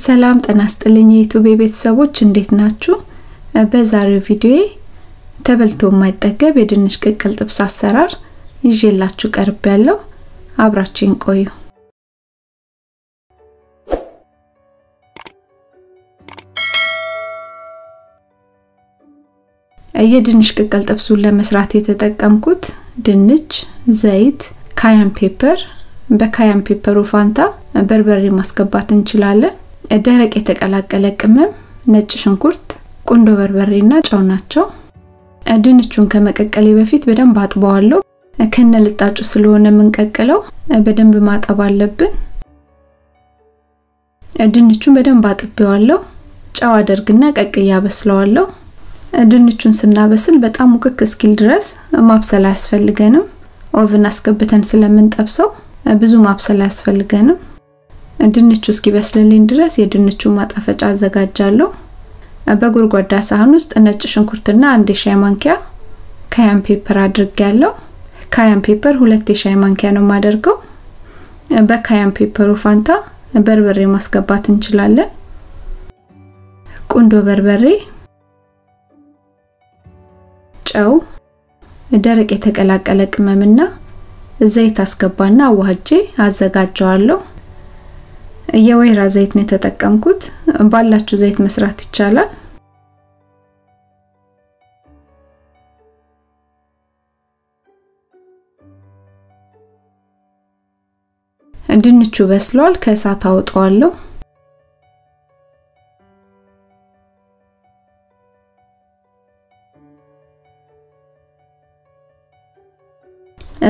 ሰላም ጤና ይስጥልኝ የዩቲዩብ ቤተሰቦች እንዴት ናችሁ? በዛሬው ቪዲዮ ተበልቶ የማይጠገብ የድንች ቅቅል ጥብስ አሰራር ይዤላችሁ ቀርቤያለው አብራችሁኝ ቆዩ። የድንች ቅቅል ጥብሱን ለመስራት የተጠቀምኩት ድንች፣ ዘይት፣ cayenne pepper በካያን ፔፐሩ ፋንታ በርበሬ ማስገባት እንችላለን። ደረቅ የተቀላቀለ ቅመም፣ ነጭ ሽንኩርት፣ ቁንዶ በርበሬና ጨው ናቸው። ድንቹን ከመቀቀሌ በፊት በደንብ አጥበዋለሁ። ከነ ልጣጩ ስለሆነ የምንቀቅለው በደንብ ማጠብ አለብን። ድንቹን በደንብ አጥቤዋለሁ። ጨው አደርግና ቀቅያ አበስለዋለሁ። ድንቹን ስናበስል በጣም ሙክክ እስኪል ድረስ ማብሰል አያስፈልገንም። oven አስገብተን ስለምንጠብሰው ብዙ ማብሰል አያስፈልገንም። ድንቹ እስኪበስልልኝ ድረስ የድንቹን ማጣፈጫ አዘጋጃለሁ። በጎድጓዳ ሳህን ውስጥ ነጭ ሽንኩርትና አንድ የሻይ ማንኪያ cayenne pepper አድርጌያለሁ። cayenne pepper ሁለት የሻይ ማንኪያ ነው የማደርገው። በ cayenne pepper ኡ ፋንታ በርበሬ ማስገባት እንችላለን። ቁንዶ በርበሬ፣ ጨው፣ ደረቅ የተቀላቀለ ቅመምና ዘይት አስገባና አዋህጄ አዘጋጀዋለሁ። የወይራ ዘይት ነው የተጠቀምኩት። ባላችሁ ዘይት መስራት ይቻላል። ድንቹ በስሏል። ከእሳት አወጣዋለሁ።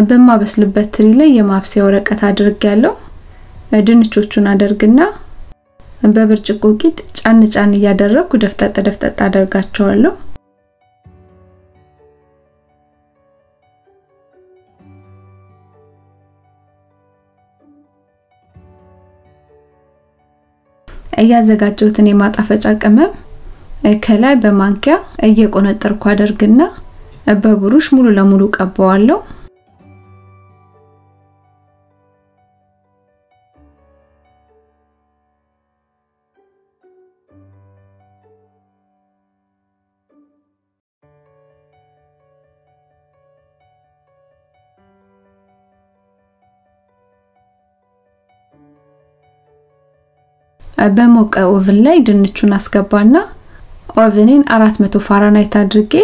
በማበስልበት ትሪ ላይ የማብሰያ ወረቀት አድርጌያለሁ። ድንቾቹን አደርግና በብርጭቆ ቂጥ ጫን ጫን እያደረግኩ ደፍጠጥ ደፍጠጥ አደርጋቸዋለሁ። እያዘጋጀሁትን የማጣፈጫ ቅመም ከላይ በማንኪያ እየቆነጠርኩ አደርግና በብሩሽ ሙሉ ለሙሉ ቀባዋለሁ። በሞቀ oven ላይ ድንቹን አስገባና oven ኤን 400 ፋራናይት አድርጌ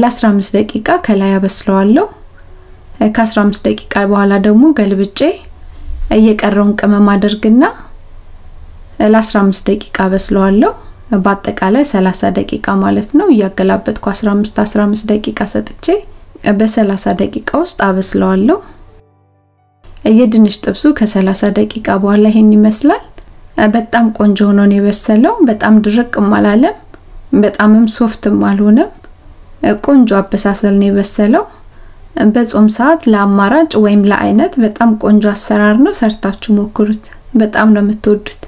ለ15 ደቂቃ ከላይ አበስለዋለሁ። ከ15 ደቂቃ በኋላ ደግሞ ገልብጬ የቀረውን ቅመም አድርግና ለ15 ደቂቃ አበስለዋለሁ። በአጠቃላይ 30 ደቂቃ ማለት ነው። እያገላበጥኩ 15 15 ደቂቃ ሰጥቼ በ30 ደቂቃ ውስጥ አበስለዋለሁ። የድንች ጥብሱ ከ30 ደቂቃ በኋላ ይሄን ይመስላል። በጣም ቆንጆ ሆኖ ነው የበሰለው። በጣም ድርቅም አላለም፣ በጣምም soft ም አልሆነም። ቆንጆ አበሳሰል ነው የበሰለው። በጾም ሰዓት ለአማራጭ ወይም ለአይነት በጣም ቆንጆ አሰራር ነው። ሰርታችሁ ሞክሩት፣ በጣም ነው የምትወዱት።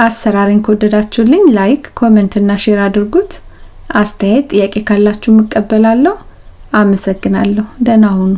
አሰራሬን ከወደዳችሁልኝ like፣ comment እና share አድርጉት። አስተያየት፣ ጥያቄ ካላችሁ እቀበላለሁ። አመሰግናለሁ። ደህና ሁኑ።